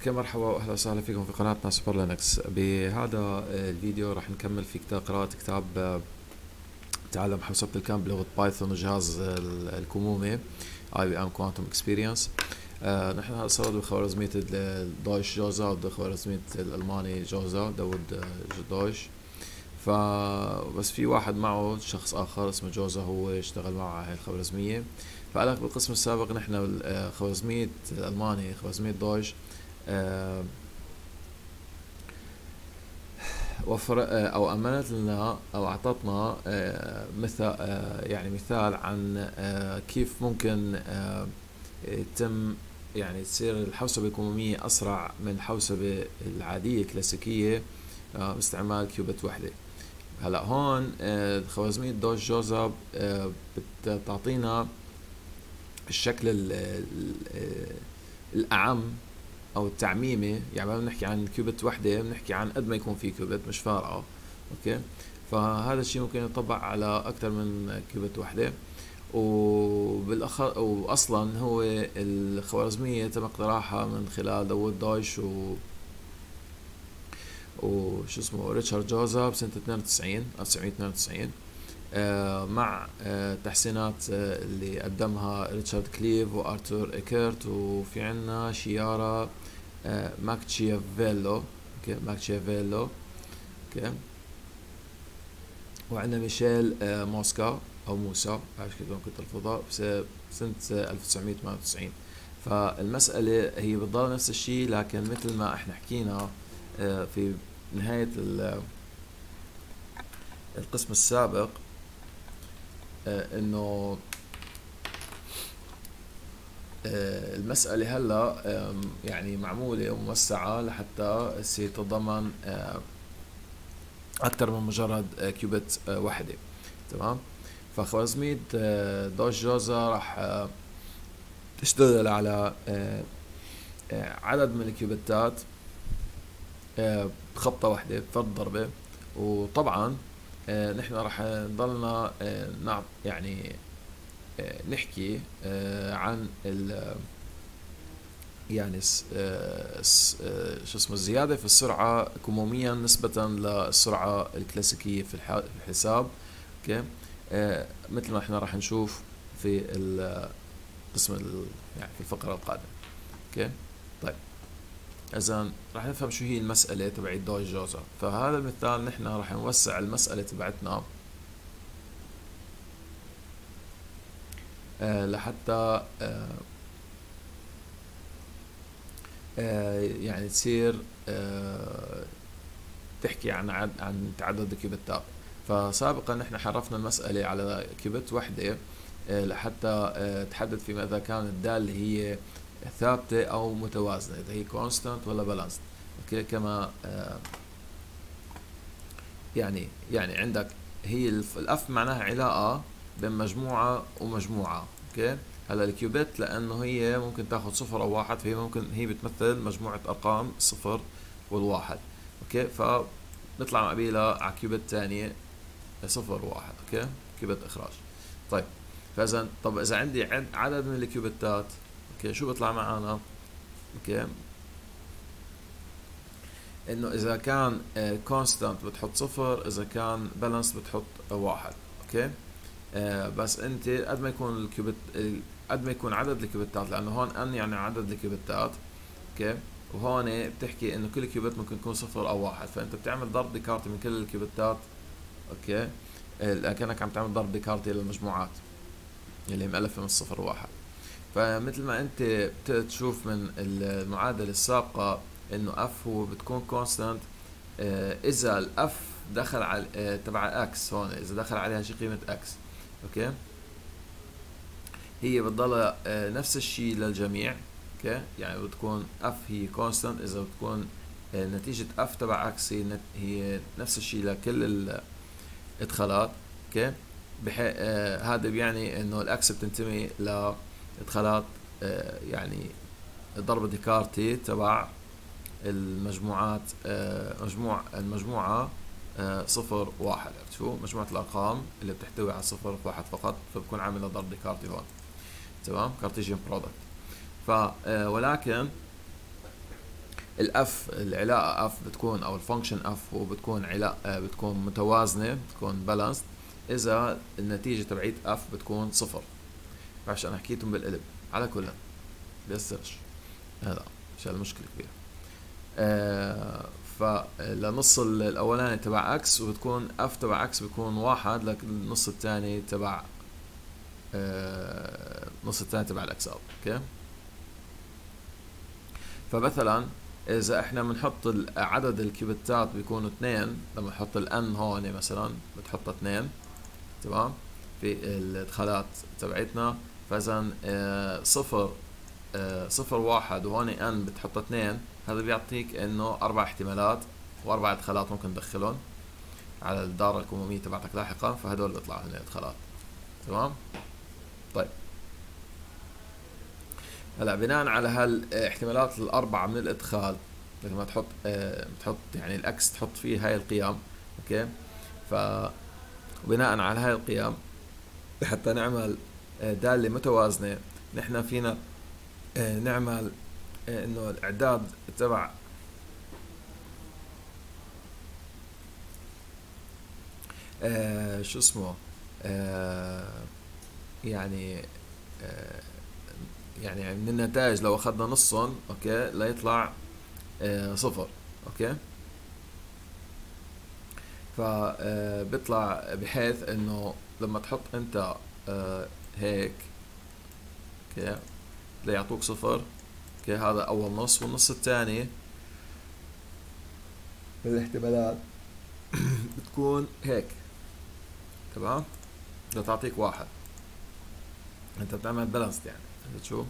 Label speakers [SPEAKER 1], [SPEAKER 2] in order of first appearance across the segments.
[SPEAKER 1] okay مرحبا وأهلا وسهلا فيكم في قناتنا سوبر لينكس. بهذا الفيديو راح نكمل في كتاب قراءة كتاب آه، تعلم حوسبة الكم بلغة بايثون وجهاز الكمومة IBM Quantum Experience نحن هلا صار بخوارزمية الدويتش جوزا وخوارزمية الألماني جوزا داود آه، دويتش. ف بس في واحد معه شخص آخر اسمه جوزا هو اشتغل معه هاي الخوارزمية. فقالك بالقسم السابق نحن آه، خوارزمية الالماني خوارزمية دويش. آه، وفر آه، أو امنت لنا أو أعطتنا آه، مثال يعني مثال عن كيف ممكن يتم يعني تصير الحوسبة الكمومية أسرع من الحوسبة العادية الكلاسيكية باستعمال كيوبت وحدة. هلأ هون خوارزمية دويتش جوزا بتعطينا الشكل الأعم أو التعميمة يعني ما بنحكي عن qubit وحدة بنحكي عن قد ما يكون في qubit مش فارقة okay؟ فهذا الشيء ممكن يطبق على أكثر من qubit وحدة. وبالاخر واصلا هو الخوارزمية تم اقتراحها من خلال داوود دويتش و وشو اسمه ريتشارد جوزا بسنة 92 1992 آه مع آه تحسينات آه اللي قدمها ريتشارد كليف وارثور ايكرت وفي عنا شيارا ماكتشيافيلو okay ماكتشيافيلو okay وعندنا ميشيل آه موسكا أو موسى بعرف كيف ممكن تلفظها سنة 1998 فالمسألة هي بتضل نفس الشيء لكن مثل ما إحنا حكينا آه في نهاية القسم السابق آه إنه المسألة هلا يعني معمولة وموسعة لحتى تتضمن آه أكثر من مجرد آه، كيوبت آه، وحدة. تمام؟ فخوارزمية آه، دوج جوزا راح تشتغل على عدد من الكيوبتات بخبطة واحدة بفرد ضربة. وطبعا نحن راح نضلنا يعني نحكي آه، عن ال يعني آه، آه، شو اسمه الزيادة في السرعة كموميا نسبة للسرعة الكلاسيكية في الحساب. أوكي؟ مثل ما إحنا راح نشوف في القسم يعني في الفقرة القادمة. okay؟ طيب. اذا راح نفهم شو هي المسألة تبع دويتش جوزا. فهذا المثال نحن راح نوسع المسألة تبعتنا لحتى آه، آه، يعني تصير تحكي عن عن تعدد الكيوبتات فسابقا نحن عرفنا المسألة على qubit وحدة لحتى تحدد فيما إذا كانت الدالة هي ثابتة أو متوازنة إذا هي constant ولا balanced كما يعني يعني عندك هي ال f معناها علاقة بين مجموعة ومجموعة okay؟ هلا ال qubit لأنه هي ممكن تاخذ صفر أو واحد فهي ممكن هي بتمثل مجموعة أرقام الصفر والواحد okay؟ فنطلع مقابلها على qubit ثانية صفر وواحد okay؟ qubit إخراج. طيب فإذا طب إذا عندي عدد من الكيوبيتات okay؟ شو بيطلع معنا okay؟ إنه إذا كان constant بتحط صفر إذا كان balanced بتحط واحد okay؟ آه، بس انت قد ما يكون ال qubit قد ما يكون عدد الكيوبتات لأنه هون n يعني عدد الكيوبتات okay؟ وهون بتحكي إنه كل qubit ممكن يكون صفر أو واحد. فأنت بتعمل ضرب ديكارتي من كل الكيوبتات okay؟ آه، كأنك عم تعمل ضرب ديكارتي للمجموعات اللي مؤلفه من صفر وواحد. فمثل ما أنت بتشوف من المعادلة السابقة إنه f هو بتكون constant آه، إذا ال f دخل على تبع x هون إذا دخل عليها شي قيمة x okay؟ هي بتضل آه، نفس الشيء للجميع okay؟ يعني بتكون f هي constant إذا بتكون آه، نتيجة f تبع x هي, هي نفس الشيء لكل الإدخالات أوكي؟ بحي... آه هذا بيعني إنه ال x بتنتمي لإدخالات يعني ضرب ديكارتي تبع المجموعات مجموع المجموعة صفر واحد. عرفت شو؟ مجموعة الأرقام اللي بتحتوي على صفر واحد فقط فبكون عامل ضرب ديكارتي هون. تمام؟ Cartesian product ف آه، ولكن ال f العلاقة f بتكون أو ال function f وبتكون علاقة بتكون متوازنة بتكون balanced إذا النتيجة تبعيت f بتكون صفر. بعرفش أنا حكيتهم بالقلب؟ على كل بيأثرش. هذا مش المشكلة كبيرة. آه فالنص الأولاني تبع x وبتكون f تبع x بيكون واحد لكن النص الثاني تبع آه النص الثاني تبع ال x okay فمثلا إذا إحنا بنحط عدد الكيوبتات بيكونوا اثنين لما نحط ال n هون مثلا بتحطها اثنين تمام؟ في الادخالات تبعتنا فاذا آه صفر آه صفر واحد وهون n بتحطها اثنين هذا بيعطيك إنه أربع احتمالات وأربع إدخالات ممكن تدخلهم على الدارة الكمومية تبعتك لاحقا فهدول بيطلعوا هن ادخالات تمام؟ طيب. هلأ بناء على هالاحتمالات الأربعة من الإدخال لما تحط آه بتحط يعني ال x تحط فيه هاي القيم okay؟ ف وبناء على هاي القيم حتى نعمل آه دالة متوازنة نحن فينا آه نعمل آه إنه الإعداد تبع آه شو اسمه؟ آه يعني آه يعني من النتائج لو أخذنا نصهم okay ليطلع آه صفر okay؟ فبيطلع آه بحيث إنه لما تحط أنت آه هيك okay؟ ليعطوك صفر. okay هذا أول نص والنص الثاني الاحتمالات بتكون هيك. تمام؟ لتعطيك واحد. أنت بتعمل balanced يعني شو؟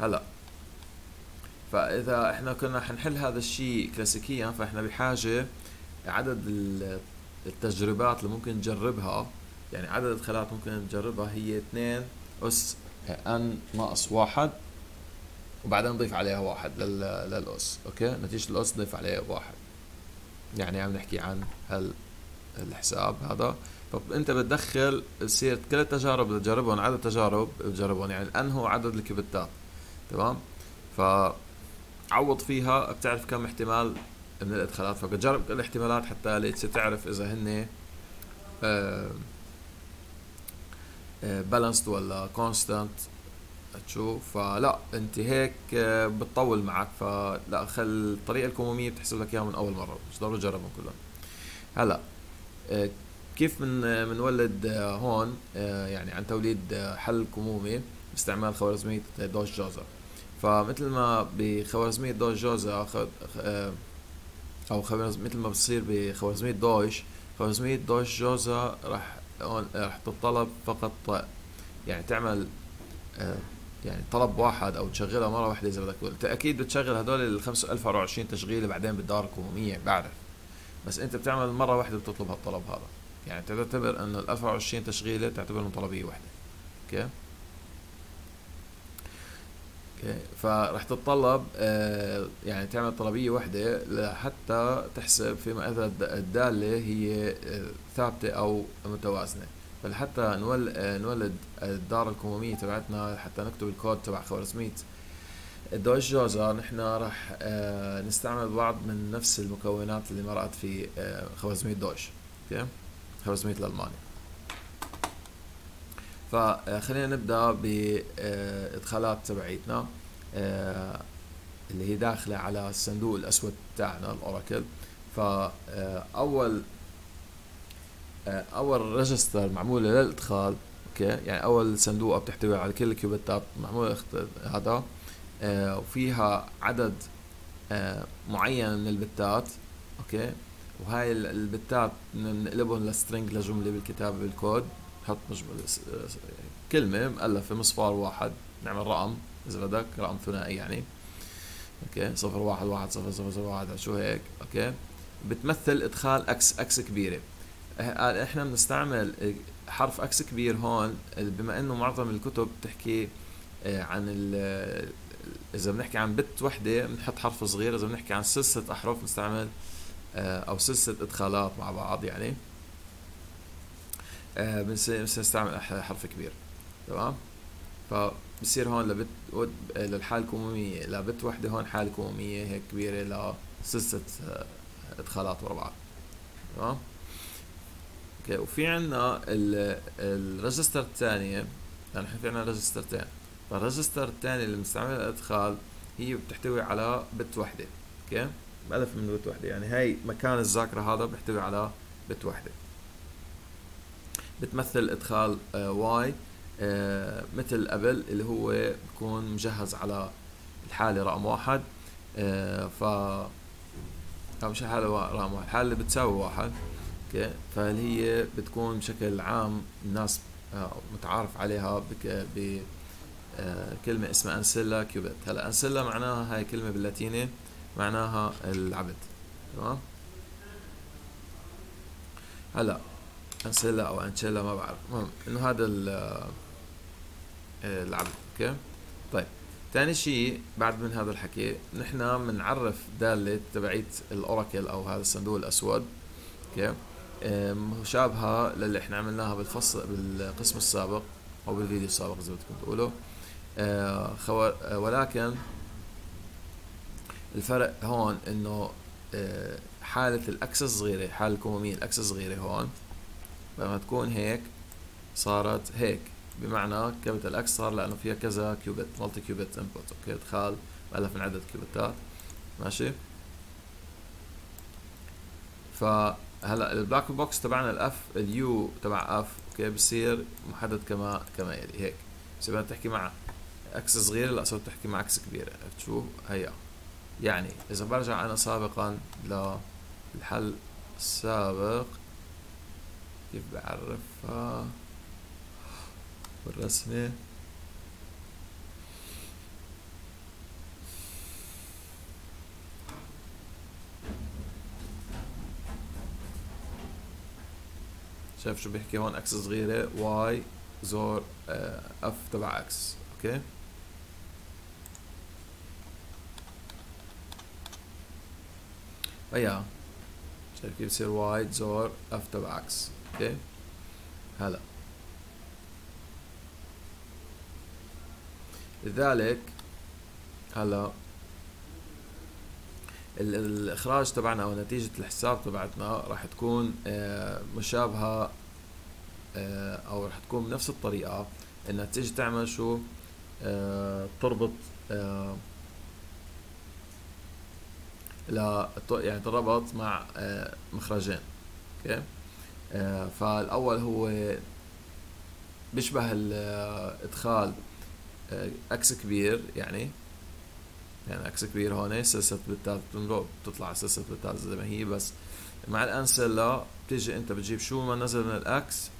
[SPEAKER 1] هلا. فإذا إحنا كنا حنحل هذا الشيء كلاسيكيا فإحنا بحاجة عدد التجربات اللي ممكن نجربها. يعني عدد الخلايا ممكن نجربها هي 2 أس n ناقص واحد وبعدين نضيف عليها واحد للاس okay؟ نتيجة الاس نضيف عليها واحد. يعني عم نحكي عن هال الحساب هذا. فانت بتدخل تصير كل التجارب اللي تجربهم عدد تجارب بتجربهم. يعني ال n هو عدد الكيوبتات. تمام؟ ف عوض فيها بتعرف كم احتمال من الإدخالات. فبتجرب كل الاحتمالات حتى تعرف إذا هن balanced ولا constant تشوف فلا أنت هيك آه، بتطول معك. فلا خل الطريقة الكمومية بتحسب لك إياها من أول مرة. مش ضروري تجربهم كلهم. هلا آه، كيف من بنولد آه، هون؟ يعني عن توليد حل كمومي باستعمال خوارزمية Deutsch Jozsa فمثل ما بخوارزمية Deutsch Jozsa أو مثل ما بتصير بخوارزمية Deutsch خوارزمية Deutsch Jozsa راح راح تتطلب فقط يعني تعمل يعني طلب واحد أو تشغلها مرة واحدة إذا بدك انت أكيد بتشغل هدول ال 1024 تشغيلة بعدين بالدارة الكموميه بعرف. بس أنت بتعمل مرة واحدة بتطلب هالطلب هذا. يعني تعتبر إنه ال 1024 تشغيلة تعتبرهم طلبية واحدة. okay؟ okay. فراح تتطلب آه يعني تعمل طلبية واحدة لحتى تحسب فيما اذا الدالة هي آه ثابتة أو متوازنة. فلحتى نولد الدارة الكمومية تبعتنا حتى نكتب الكود تبع خوارزمية ال Deutsch Jozsa نحن راح آه، نستعمل بعض من نفس المكونات اللي مرقت في آه، خوارزمية Deutsch okay؟ خوارزمية الألماني. فخلينا نبدأ بإدخالات تبعيتنا آه، اللي هي داخلة على الصندوق الأسود تاعنا ال oracle. فأول آه، أول register معموله للإدخال okay؟ يعني أول صندوقه بتحتوي على كل الكيوبيتات معموله هذا. آه وفيها عدد معين من البتات okay؟ وهاي البتات بنقلبهم ل string لجملة بالكتابه بالكود. نحط مجمل كلمة مؤلفة من صفار واحد. نعمل رقم إذا بدك رقم ثنائي يعني. okay؟ صفر واحد واحد صفر صفر صفر واحد شو هيك؟ okay؟ بتمثل إدخال إكس إكس كبيرة. آه، إحنا بنستعمل حرف X كبير هون بما إنه معظم الكتب بتحكي آه، عن إذا بنحكي عن bit وحدة بنحط حرف صغير. إذا بنحكي عن سلسلة أحرف بنستعمل آه، أو سلسلة إدخالات مع بعض يعني. بنستعمل حرف كبير. تمام؟ ف بصير هون ل bit للحالة الكمومية ل bit وحدة هون حالة كمومية هيك كبيرة لسلسلة آه، إدخالات ورا بعض. تمام؟ okay وفي عنا ال register الثانية. يعني في عنا ريجسترتين فال register الثاني اللي مستعمل الادخال هي بتحتوي على bit وحدة. okay؟ ألف من bit وحدة. يعني هاي مكان الذاكرة هذا بيحتوي على bit وحدة. بتمثل إدخال y آه مثل قبل اللي هو بكون مجهز على الحالة رقم واحد آه ف أو مش الحالة رقم واحد؟ الحالة اللي بتساوي واحد okay؟ فاللي هي بتكون بشكل عام الناس آه متعارف عليها ب آه كلمة اسمها ancilla qubit. هلا ancilla معناها هاي كلمة باللاتيني معناها العبد تمام؟ هلا ancilla أو ancilla ما بعرف. المهم إنه هذا العبد okay؟ طيب ثاني شيء بعد من هذا الحكي نحن بنعرف دالة تبعيت ال oracle أو هذا الصندوق الأسود okay؟ مشابهة للي إحنا عملناها بالفصل بالقسم السابق أو بالفيديو السابق زي ما بدكم تقولوا آه، ولكن الفرق هون إنه آه، حالة ال x الصغيرة حالة الكمومية ال x الصغيرة هون. لما تكون هيك صارت هيك. بمعنى capital X صار لأنه فيها كذا qubit multi qubit input okay ادخال مؤلف من عدة كيوبتات. ماشي؟ فهلأ ال black box تبعنا ال f ال U تبع f okay بصير محدد كما كما يلي هيك. بس بدك تحكي مع أكس صغيرة لأ صرت تحكي مع أكس كبيرة. عرفت شو؟ هيا. يعني إذا برجع أنا سابقا للحل السابق كيف بعرفها بالرسمة شايف شو بيحكي هون؟ x صغيرة y xor f تبع x okay؟ ايا شايف كيف بصير y xor f تبع x okay هلا. لذلك هلا الإخراج تبعنا أو نتيجة الحساب تبعتنا راح تكون آه، مشابهة آه، أو راح تكون بنفس الطريقة. انها تيجي تعمل شو؟ آه، تربط لا يعني تربط مع مخرجين. okay؟ فالأول هو بيشبه الادخال X كبير يعني يعني X كبير هون سلسلة بتات بتطلع سلسلة بتات زي ما هي بس مع ال ancilla بتيجي أنت بتجيب شو ما نزل من ال X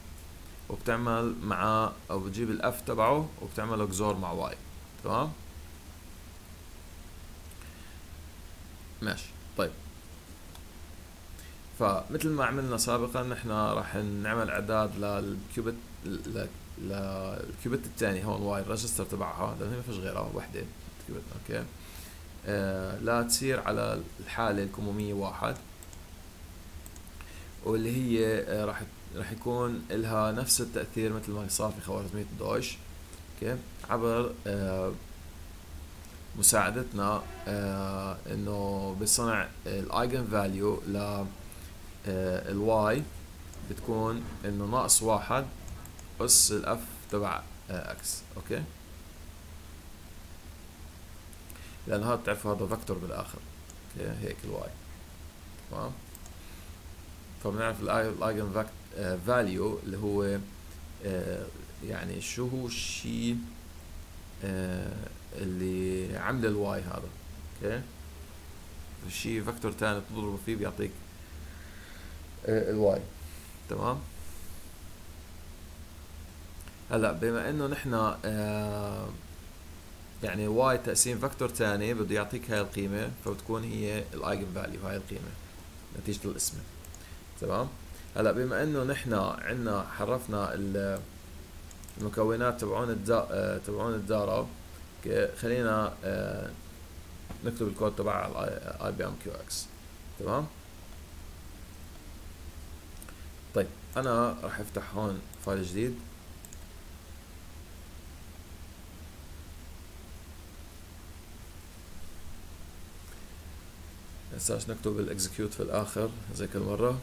[SPEAKER 1] وبتعمل معاه أو بتجيب ال F تبعه وبتعمل XOR مع Y تمام؟ ماشي طيب. فمثل ما عملنا سابقا نحن راح نعمل أعداد لل qubit لل qubit الثاني هون Y ال register تبعها لأنه ما فيش غيرها وحدة qubit okay؟ آه لا تصير على الحالة الكمومية واحد واللي هي آه راح راح يكون لها نفس التأثير مثل ما صار في خوارزمية Deutsch okay؟ عبر آه مساعدتنا آه إنه بصنع ال eigenvalue ل ال Y بتكون إنه ناقص واحد اس ال F تبع X okay؟ لأن هذا بتعرفوا هذا vector بالآخر okay؟ هيك ال Y تمام؟ فبنعرف ال eigenvalue اللي هو آه، يعني شو هو الشيء آه، اللي عمل ال Y هذا okay؟ الشيء vector ثاني تضربه فيه بيعطيك آه، ال Y. تمام؟ هلا بما إنه نحن آه يعني Y تقسيم vector ثاني بده يعطيك هاي القيمة فبتكون هي ال eigenvalue هاي القيمة نتيجة القسمة تمام؟ هلا بما إنه نحن عندنا عرفنا المكونات تبعون آه تبعون الدارة خلينا آه نكتب الكود تبع ال IBM QX تمام؟ طيب أنا راح أفتح هون file جديد. ننساش نكتب ال execute في الآخر زي كل مره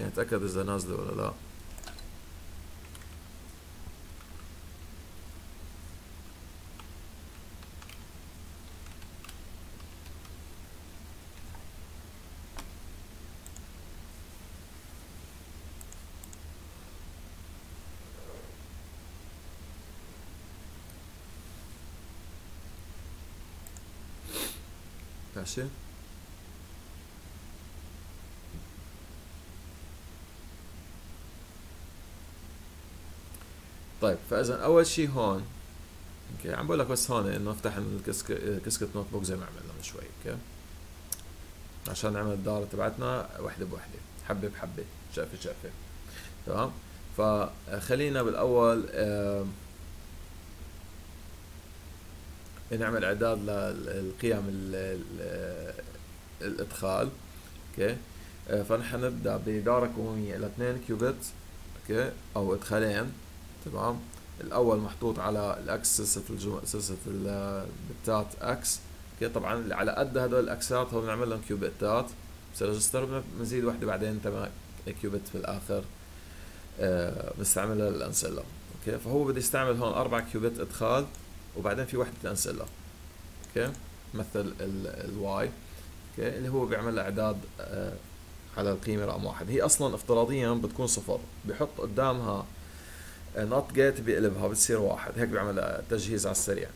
[SPEAKER 1] نتاكد يعني إذا نازلة ولا لا. ماشي طيب فاذا أول شيء هون. okay عم بقول لك بس هون إنه افتح ال Qiskit Qiskit notebook زي ما عملنا من شوي okay؟ عشان نعمل الدارة تبعتنا وحدة بوحدة حبة بحبة شقفة شقفة. تمام؟ فخلينا بالأول آه نعمل إعداد للقيم الإدخال okay؟ آه، فنحن نبدأ كمومية إلى 2 qubit okay؟ أو إدخالين تمام؟ الأول محطوط على ال X سلسلة. سلسلة البتات X okay؟ طبعا على قد هدول ال X ات هون بنعمل لهم qubit ات بس register بنزيد وحدة بعدين تمام qubit في الآخر آه بنستعملها لل ancilla okay؟ فهو بده يستعمل هون أربع qubit إدخال. وبعدين في وحده ancilla okay؟ مثل ال Y okay؟ اللي هو بيعمل إعداد آه على القيمة رقم واحد. هي أصلا افتراضيا بتكون صفر. بحط قدامها NOT gate بيقلبها بتصير واحد. هيك بيعمل تجهيز على السريع.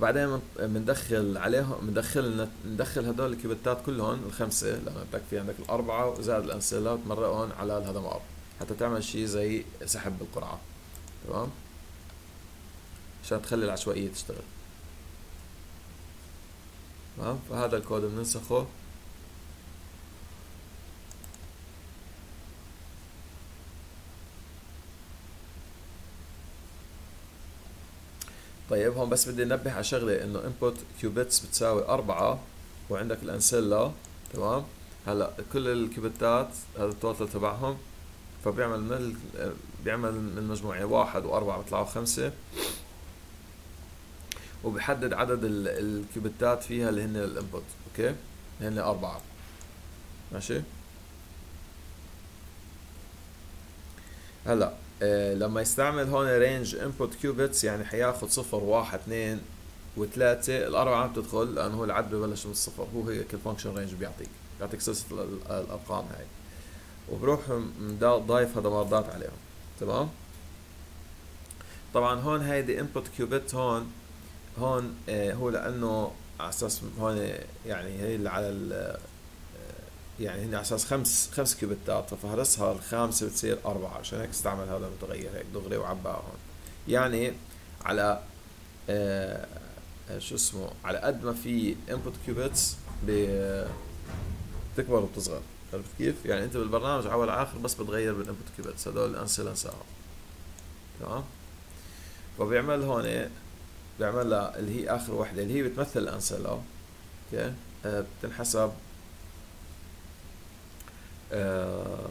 [SPEAKER 1] بعدين بندخل عليهم بندخل بندخل هدول ال qubit ات كلهم الخمسة لأنه بدك في عندك الأربعة زائد ال ancilla وتمرقهم على ال Hadamard حتى تعمل شيء زي سحب بالقرعه تمام؟ عشان تخلي العشوائية تشتغل. تمام؟ فهذا الكود بننسخه. طيب هون بس بدي انبه على شغلة إنه input كيوبيتس بتساوي أربعة وعندك الانسيلا تمام؟ هلأ كل ال qubit ات هذا ال total تبعهم فبيعمل من بيعمل من مجموعة واحد وأربعة بيطلعوا خمسة. وبحدد عدد ال qubit ات فيها اللي هن ال input okay؟ هن أربعة ماشي؟ هلأ آه، لما يستعمل هون range input qubits يعني حياخد صفر واحد اثنين وثلاثة. الأربعة عم تدخل لأنه هو العد ببلش من الصفر. هو هيك ال function range بيعطيك. بيعطيك سلسلة الأرقام هاي. وبروح ضايف هذا عليهم. تمام؟ طبعا هون هيدي input qubit هون هون آه هو لأنه على أساس هون يعني هي اللي على يعني هن على أساس خمس خمس qubit ات ففهرسها الخامسه بتصير أربعة عشان هيك استعمل هذا المتغير هيك دغري وعباها هون يعني على آه شو اسمه على قد ما في input qubits بتكبر وبتصغر عرفت كيف؟ يعني أنت بالبرنامج على آخر بس بتغير بال input qubits هدول ال ancilla انساهم تمام؟ فبيعمل هون بيعمل لها اللي هي آخر وحدة اللي هي بتمثل ال ancilla okay؟ آه بتنحسب آه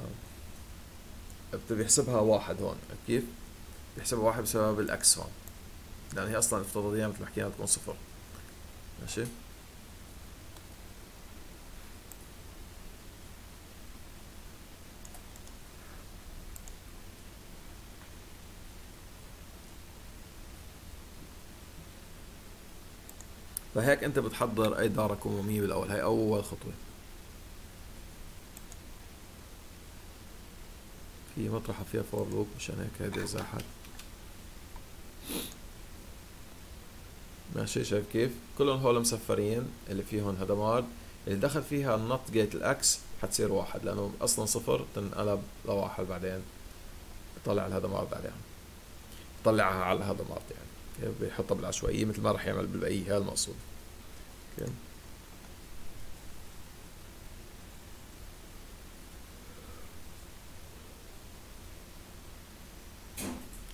[SPEAKER 1] بيحسبها واحد هون كيف؟ بيحسبها واحد بسبب الاكس هون لأن هي أصلا افتراضيا مثل ما حكينا تكون صفر ماشي؟ فهيك انت بتحضر اي دارة كمومية بالأول. هاي أول خطوة. في مطرحة فيها for loop مشان هيك هيدي ازاحات ماشي شايف كيف؟ كلهم هول مسفرين اللي فيهم Hadamard اللي دخل فيها ال NOT gate ال X حتصير واحد لأنه أصلا صفر تنقلب لواحد بعدين. بطلع ال Hadamard بعدين. بطلعها على ال Hadamard يعني. بيحطها بالعشوائية مثل ما راح يعمل بالبقية هذا المقصود. okay.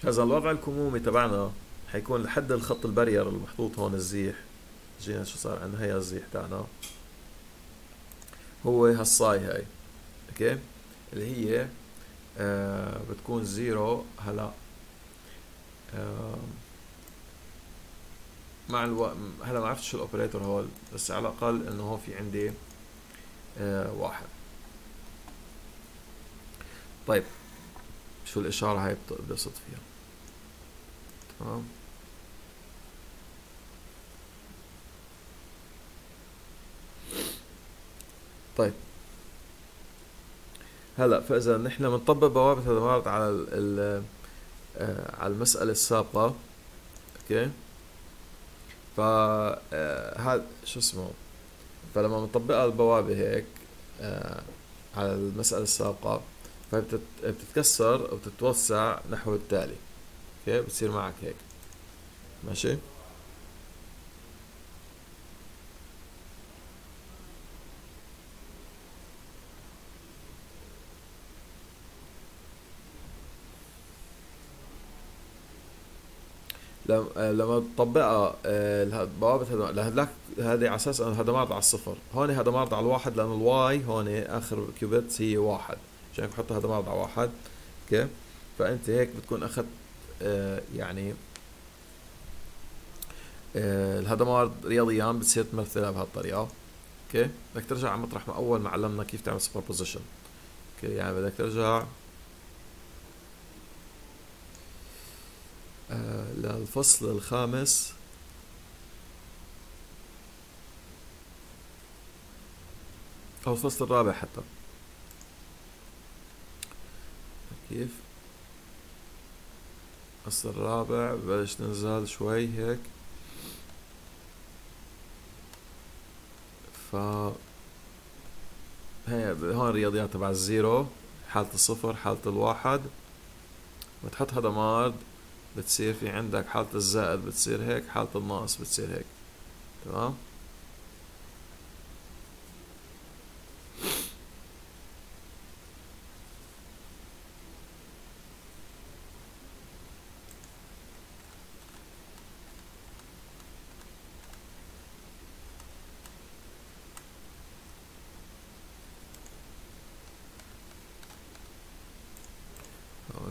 [SPEAKER 1] هذا الوضع الكمومي تبعنا حيكون لحد الخط البرير المحطوط هون الزيح. جينا شو صار عندنا؟ هي الزيح تاعنا. هو هالصاي هاي. أوكي؟ اللي هي آه بتكون زيرو هلا. آه مع ألو... هلا ما عرفت شو الاوبريتور هول بس على الأقل إنه هو في عندي آه واحد. طيب شو الإشارة هاي بتقصد فيها؟ تمام. طيب. هلا فإذا نحن بنطبق بوابة الهدمات على ال آه على المسألة السابقة أوكي؟ ف آه، شو اسمه فلما بنطبقها البوابة هيك آه على المسألة السابقة فبتتكسر وبتتوسع نحو التالي. أوكي؟ بتصير معك هيك. ماشي؟ لما تطبقها آه، بوابة لهدلاك هذه على أساس انه هدمارد على الصفر. هون هدمارد على الواحد لأنه الواي هون آخر كيوبيت هي واحد. عشان بحط هدمارد على واحد. أوكي؟ فأنت هيك بتكون أخذت آه، يعني آه، الهدمارد رياضيا بتصير تمثلها بهالطريقة. أوكي؟ بدك ترجع على مطرح ما أول ما علمنا كيف تعمل superposition أوكي؟ يعني بدك ترجع للفصل الخامس. أو الفصل الرابع حتى. كيف؟ الفصل الرابع بلش ننزل شوي هيك. ف هي هون الرياضيات تبع الزيرو حالة الصفر حالة الواحد. بتحط هذا مارد بتصير في عندك حالة الزائد بتصير هيك حالة الناقص بتصير هيك. تمام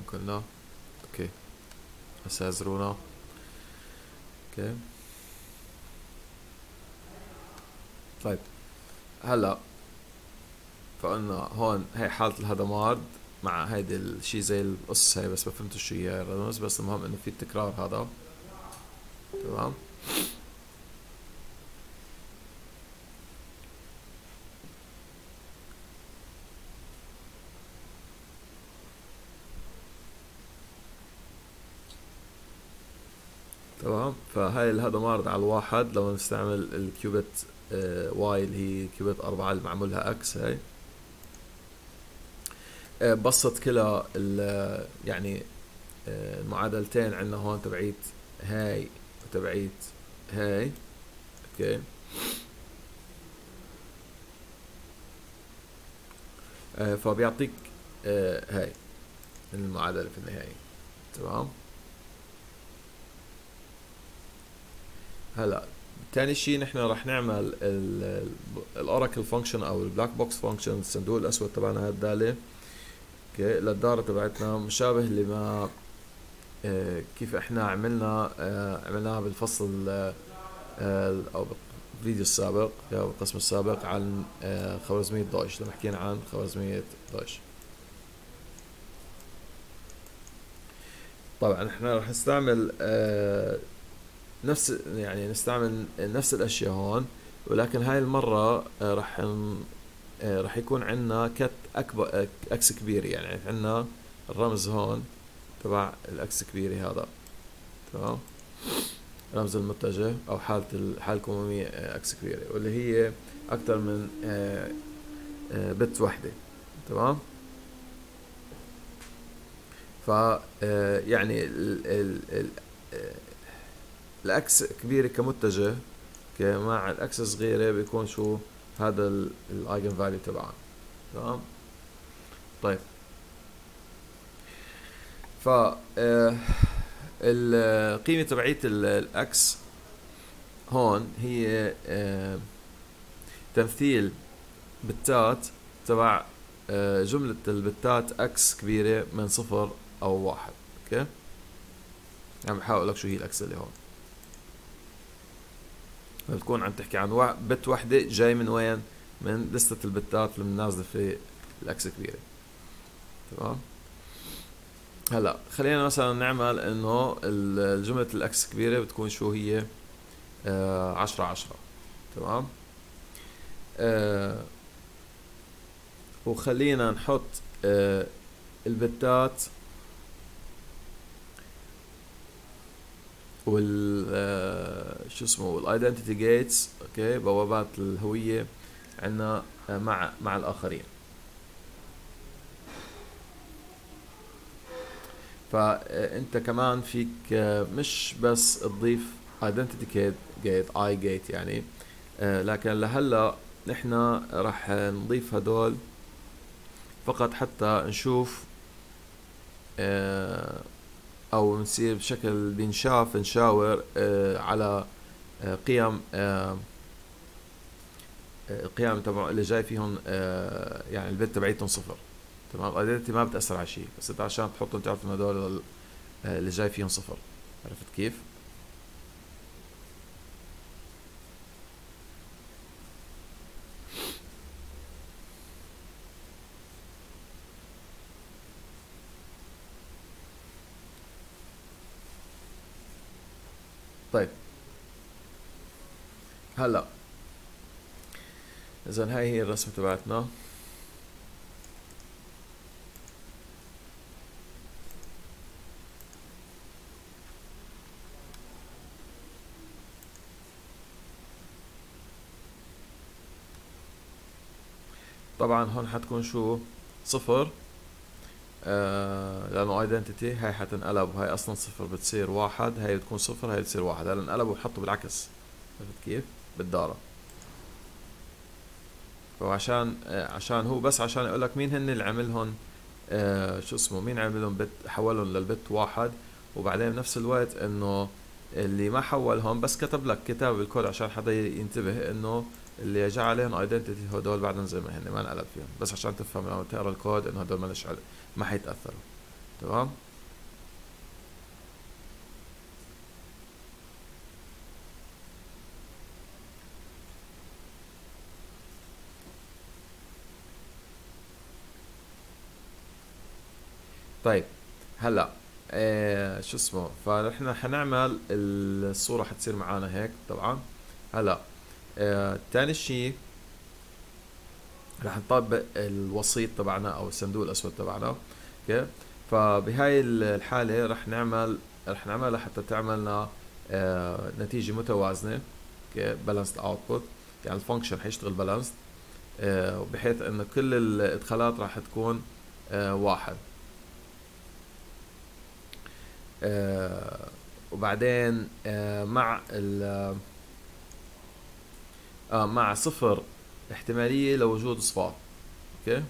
[SPEAKER 1] كنا أوكي أستاذ رونا أوكي طيب. هلا فقلنا هون هي حالة الهدمارد مع هيدي الشي زي القصة هي بس ما فهمتوا شو هي بس المهم إنه في التكرار هذا. تمام تمام فهاي هدمارد على الواحد لما نستعمل ال qubit آه y اللي هي qubit أربعة اللي معمول لها x هاي. آه بسط كلا يعني آه المعادلتين عندنا هون تبعيت هاي وتبعيت هاي. أوكي. آه فبيعطيك آه هاي المعادلة في النهاية. تمام؟ هلا ثاني شيء نحن رح نعمل ال oracle function أو ال black box function الصندوق الأسود تبعنا هالداله أوكي للدارة تبعتنا مشابه لما آه كيف إحنا عملنا آه عملناها بالفصل آه أو بالفيديو السابق أو القسم السابق عن خوارزمية دويتش لما حكينا عن خوارزمية دويتش طبعا إحنا رح نستعمل نفس يعني نستعمل نفس الأشياء هون ولكن هاي المرة آه، راح آه، راح يكون عندنا ket اكبر x كبير يعني عندنا الرمز هون تبع ال x كبيري هذا تمام؟ رمز المتجه أو حالة الحالة الكمومية آه، x كبيرة واللي هي أكثر من bit وحدة تمام؟ ف يعني ال ال x كبيرة كمتجة مع ال x صغيرة بيكون شو؟ هذا ال eigenvalue تبعها. تمام؟ طيب. ف آه، القيمه تبعية ال x هون هي آه، تمثيل بتات تبع آه، جملة البتات x كبيرة من صفر أو واحد. أوكي؟ عم بحاول لك شو هي ال x اللي هون. بتكون عم تحكي عن bit وحدة جاي من وين؟ من لستة البتات اللي نازله في ال x كبيرة. تمام؟ هلا خلينا مثلا نعمل إنه الجملة ال x كبيرة بتكون شو هي؟ آه عشرة عشرة. تمام؟ آه وخلينا نحط آه البتات وال آه شو اسمه وال identity gates أوكي بوابات الهوية عندنا آه مع مع الآخرين. فانت كمان فيك مش بس تضيف identity gate i gate يعني لكن لهلأ نحن راح نضيف هدول فقط حتى نشوف أو نصير بشكل بينشاف نشاور على قيم قيم تبع اللي جاي فيهم يعني البيت تبعيتهم صفر. تمام؟ الايدنتي ما بتأثر على شيء بس أنت عشان تحطهم تعرف انه هدول اللي جاي فيهم صفر. عرفت كيف؟ طيب هلا. اذا هاي هي الرسمة تبعتنا. طبعا هون حتكون شو؟ صفر. آه لأنه ايدنتيتي هاي حتنقلب وهي أصلا صفر بتصير واحد هاي بتكون صفر هاي بتصير واحد. هلا انقلبوا وحطوا بالعكس. عرفت كيف؟ بالدارة. فعشان آه عشان هو بس عشان يقول لك مين هن اللي عملهم آه شو اسمه مين عملهم بت حولهم للبت واحد. وبعدين بنفس الوقت إنه اللي ما حولهم بس كتب لك كتاب بالكود عشان حدا ينتبه إنه اللي جا عليهم ايدنتيتي هدول بعدهم زي ما هن ما انقلب فيهم. بس عشان تفهم لما تقرأ الكود إنه هدول مالش ما حيتأثروا. تمام؟ طيب هلا إيه شو اسمه؟ فنحن حنعمل الصورة حتصير معانا هيك طبعا. هلا آه، تاني شيء رح نطبق الوسيط تبعنا أو الصندوق الأسود تبعنا أوكي؟ فبهاي الحالة رح نعمل رح نعملها حتى تعملنا آه نتيجة متوازنة أوكي؟ balanced output يعني الفانكشن حيشتغل balanced آه بحيث إنه كل الإدخالات راح تكون آه واحد. آه وبعدين آه مع ال آه مع صفر احتمالية لوجود صفار أوكي؟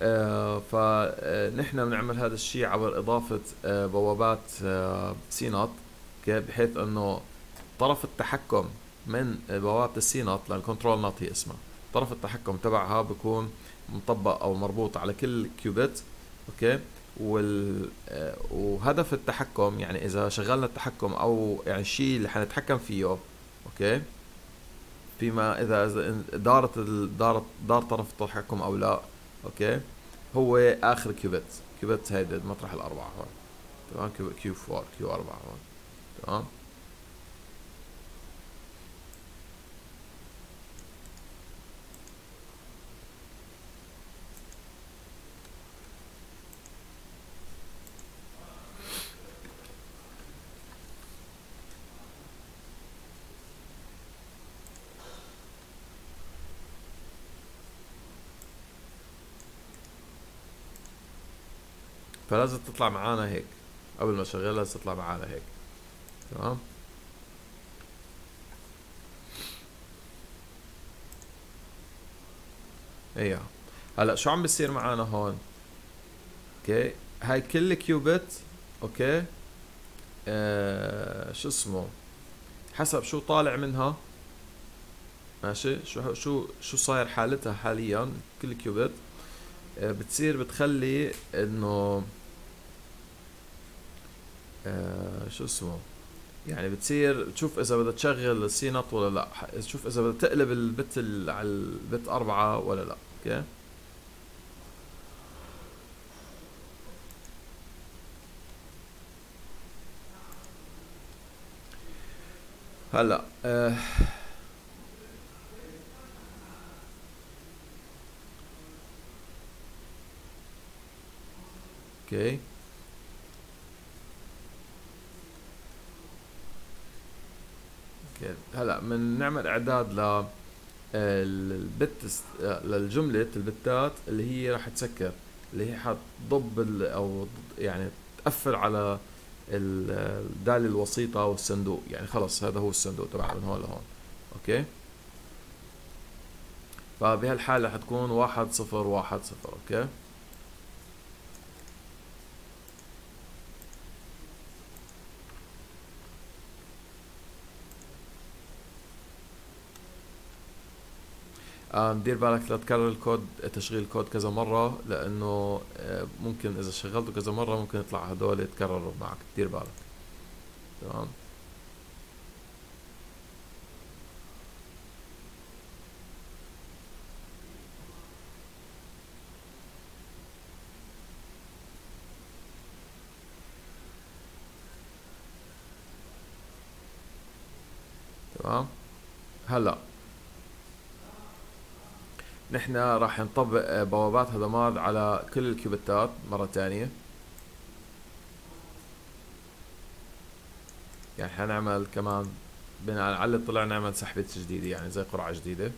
[SPEAKER 1] آه فنحن بنعمل هذا الشيء عبر إضافة آه بوابات آه سينات. أوكي؟ بحيث إنه طرف التحكم من بوابة ال CNOT لأن controlled NOT هي اسمها طرف التحكم تبعها بيكون مطبق أو مربوط على كل qubit أوكي؟ وال وهدف التحكم يعني إذا شغلنا التحكم أو يعني الشيء اللي حنتحكم فيه أوكي؟ فيما إذا دارت دارت دار طرف التحكم أو لا أوكي؟ هو آخر qubit qubit هيدا مطرح الأربعة هون تمام؟ q 4 q 4 هون تمام؟ فلازم تطلع معانا هيك. قبل ما اشغلها لازم تطلع معانا هيك. تمام؟ أيوه هلأ شو عم بيصير معانا هون؟ أوكي؟ هاي كل qubit أوكي؟ آه شو اسمه؟ حسب شو طالع منها. ماشي؟ شو شو شو صاير حالتها حاليا؟ كل qubit. آه بتصير بتخلي إنه آه شو اسمه؟ يعني بتصير تشوف إذا بدها تشغل ال CNOT ولا لا. تشوف إذا بدها تقلب ال bit على ال bit أربعة ولا لا. أوكي؟ هلا آه okay. هلا من نعمل إعداد ل ال bit للجملة البتات اللي هي راح تسكر اللي هي حتضب أو يعني تقفل على الدالة الوسيطة والصندوق. يعني خلص هذا هو الصندوق تبع من هون لهون. okay؟ فبهالحالة حتكون واحد صفر واحد صفر. okay؟ دير بالك لا تكرر الكود تشغيل الكود كذا مرة لأنه آه، ممكن إذا شغلته كذا مرة ممكن يطلع هدول يتكرروا معك. دير بالك. تمام؟ تمام؟ هلا. نحن راح نطبق بوابات هدمار على كل الكيوبتات مرة تانية. يعني حنعمل كمان بناء على اللي طلع نعمل سحبة جديدة يعني زي قرعة جديدة.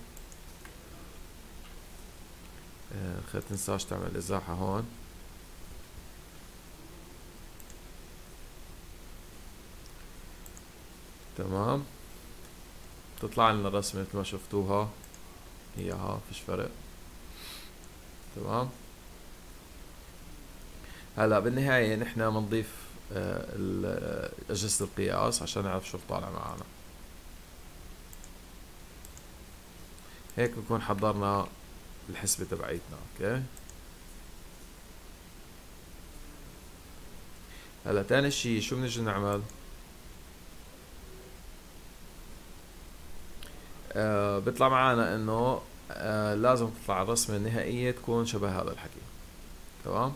[SPEAKER 1] آه، خلي تنساش تعمل إزاحة هون. تمام. تطلع لنا الرسمة مثل ما شفتوها. هي ها فيش فرق. تمام؟ هلا بالنهاية نحن بنضيف آه، أجهزة القياس عشان نعرف شو طالع معنا. هيك بكون حضرنا الحسبة تبعيتنا أوكي؟ هلا تاني شي شو بنجي نعمل؟ آه بيطلع معنا إنه آه لازم تطلع الرسمة النهائية تكون شبه هذا الحكي. تمام؟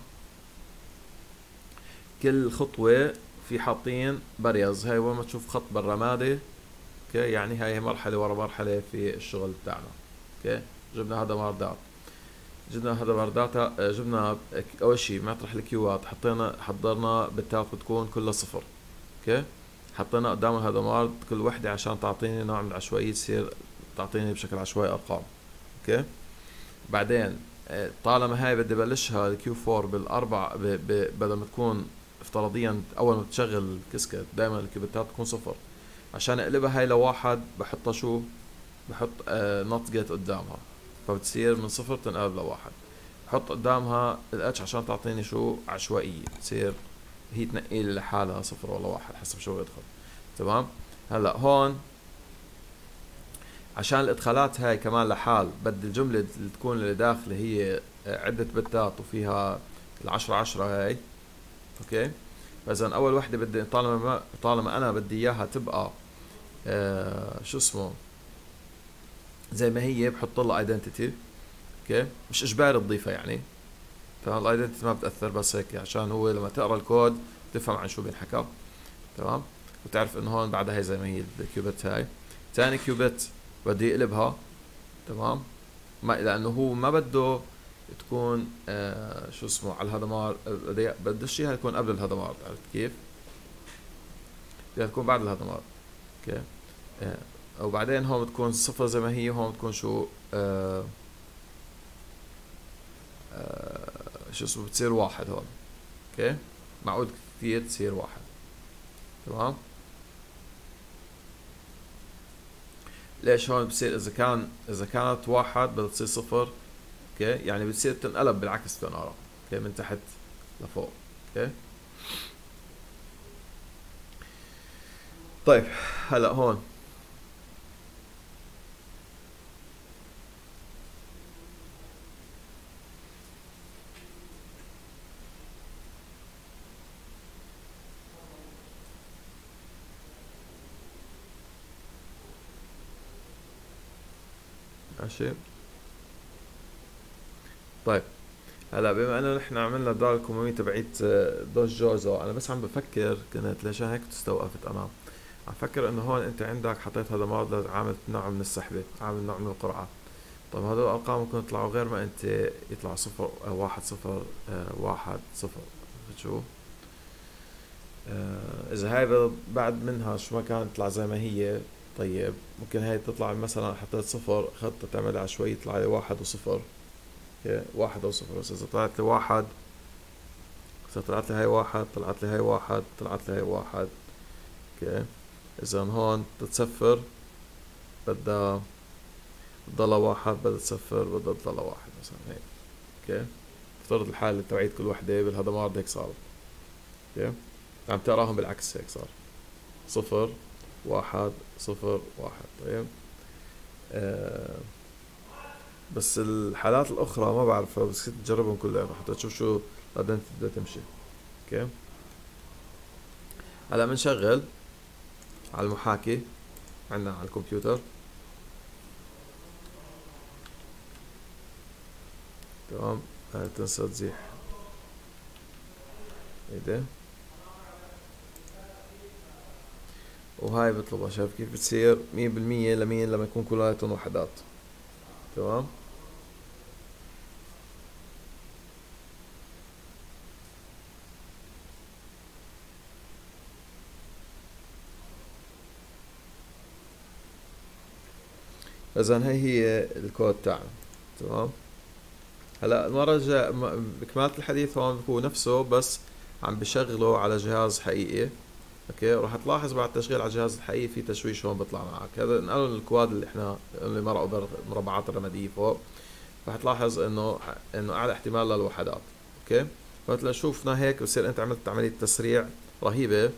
[SPEAKER 1] كل خطوة في حاطين barriers هاي وين ما تشوف خط بالرمادي okay؟ يعني هاي مرحلة ورا مرحلة في الشغل بتاعنا okay؟ جبنا Hadamard ات جبنا Hadamard ات آه، جبنا أول شيء مطرح الكيوبتات حطينا حضرنا بتات بتكون كلها صفر okay؟ حطينا قدامها Hadamard كل وحدة عشان تعطيني نوع من العشوائية تصير تعطيني بشكل عشوائي أرقام. okay؟ بعدين آه، طالما هاي بدي بلشها ال Q 4 بالأربع بدل ما تكون افتراضيا أول ما بتشغل ال circuit دائما الكيوبتات تكون صفر. عشان أقلبها هاي لواحد بحطها شو؟ بحط NOT gate قدامها. فبتصير من صفر تنقلب لواحد. بحط قدامها ال H عشان تعطيني شو؟ عشوائية. تصير هي تنقي لحالها صفر ولا واحد حسب شو يدخل. تمام؟ هلأ هون عشان الإدخالات هاي كمان لحال بدي الجملة اللي تكون اللي داخلة هي عدة بتات وفيها العشرة عشرة هاي. okay؟ فإذا أول وحدة بدي طالما ما طالما أنا بدي إياها تبقى آه شو اسمه؟ زي ما هي بحط لها identity okay؟ مش إجباري تضيفها يعني. فال identity ما بتأثر بس هيك عشان هو لما تقرأ الكود تفهم عن شو بينحكى. تمام؟ وتعرف إنه هون بعدها هي زي ما هي ال qubit هاي. ثاني qubit بده يقلبها تمام؟ ما لأنه هو ما بده تكون آه شو اسمه على ال Hadamard. بده اياها يكون قبل ال Hadamard عرفت كيف؟ بدها تكون بعد ال Hadamard. okay؟ آه وبعدين هون بتكون صفر زي ما هي هون بتكون شو؟ آه آه شو اسمه بتصير واحد هون. okay؟ معقول كثير تصير واحد. تمام؟ ليش هون بصير؟ إذا كان إذا كانت واحد بدها تصير صفر okay؟ يعني بتصير تنقلب بالعكس تنقرا okay؟ من تحت لفوق. أوكي؟ طيب هلا هون. ماشي طيب هلا بما إنه نحن عملنا دار الكمومية تبعيت آه، دوش جوزو أنا بس عم بفكر كنت ليش هيك استوقفت أنا. عم فكر إنه هون أنت عندك حطيت هذا مرض عامل نوع من السحبة عامل نوع من القرعة. طيب هذول الأرقام ممكن يطلعوا غير ما أنت يطلع صفر آه، واحد صفر آه، واحد صفر. شو؟ إذا هاي بعد منها شو ما كانت تطلع زي ما هي. طيب ممكن هاي تطلع مثلا حطيت صفر اخذت تعمل عشوائي يطلع لي واحد وصفر. واحد وصفر. بس إذا طلعت لي واحد إذا طلعت لي هاي واحد طلعت لي هاي واحد طلعت لي هاي واحد. okay إذا هون تتصفر بدها تضلها واحد بدها تصفر بدها تضلها واحد مثلا هيك. okay افترض الحالة تبعيت كل وحدة بال Hadamard هيك صار. okay عم تقراهم بالعكس هيك صار. صفر واحد صفر واحد. طيب. آه بس الحالات الأخرى ما بعرفها بس كنت تجربهم كلهم. حتى تشوف شو بعدين تبدأ تمشي. أوكي. هلا بنشغل على المحاكي. عندنا على الكمبيوتر. تمام. تنسى تزيح. هيدا وهاي بطلبها شايف كيف بتصير مية بالمية لمين لما يكون كلياتهم وحدات. تمام؟ اذا هي هي الكود تاعنا. تمام؟ هلا المرة الجاية بكمالة الحديث هون هو نفسه بس عم بشغله على جهاز حقيقي. okay؟ وراح تلاحظ بعد التشغيل على الجهاز الحقيقي في تشويش هون بيطلع معك. هذا نقلوا الكواد اللي إحنا اللي مرقوا بالمربعات الرماديه فوق. راح تلاحظ إنه إنه أعلى احتمال للوحدات. okay؟ فمثلا شوفنا هيك بصير أنت عملت عملية تسريع رهيبة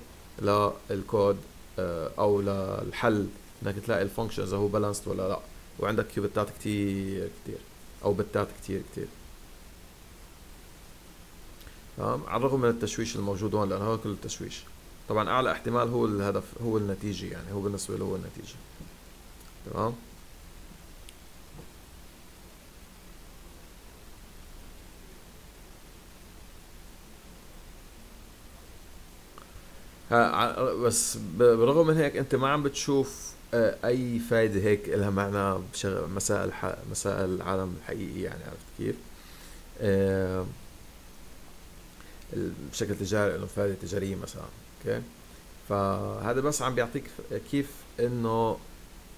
[SPEAKER 1] للكود آه، أو للحل إنك تلاقي ال function إذا هو balanced ولا لا. وعندك كيوبتات كتير كتير أو بتات كتير كتير. تمام؟ على الرغم من التشويش الموجود هون لأنه هو كله تشويش طبعا أعلى احتمال هو الهدف هو النتيجة يعني هو بالنسبة له هو النتيجة. تمام؟ بس بالرغم من هيك أنت ما عم بتشوف آه، أي فايدة هيك لها معنى مسائل مسائل العالم الحقيقي يعني عرفت كيف؟ آه، بشكل تجاري إنه فائدة تجارية مثلا. okay؟ فهذا بس عم بيعطيك كيف إنه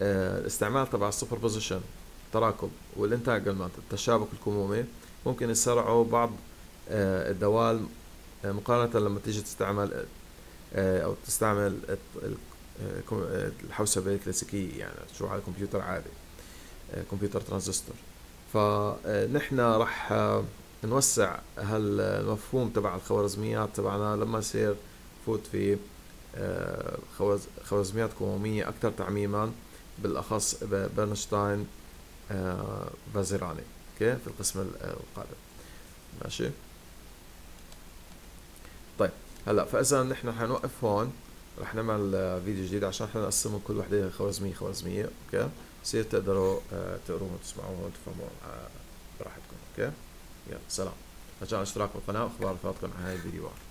[SPEAKER 1] آه، الاستعمال تبع ال superposition التراكم وال entanglement التشابك الكمومي ممكن يسرعوا بعض آه، الدوال آه، مقارنة لما تيجي تستعمل أو تستعمل الحوسبة الكلاسيكية يعني شو على الكمبيوتر عادي كمبيوتر ترانزستور. فنحن رح نوسع هالمفهوم تبع الخوارزميات تبعنا لما يصير فوت في آه، خوارزميات كمومية أكثر تعميما بالأخص برنشتاين فازيراني okay؟ في القسم القادم. ماشي؟ طيب هلأ فاذا نحن حنوقف هون. رح نعمل فيديو جديد عشان حنقسمهم كل وحدة خوارزميه خوارزميه okay؟ بصير تقدروا آه، تقروهم وتسمعوهم وتفهموا آه، براحتكم أوكي؟ يلا سلام. رجاء أشتراك بالقناة وأخبار رفقاتكم عن هاي الفيديوهات.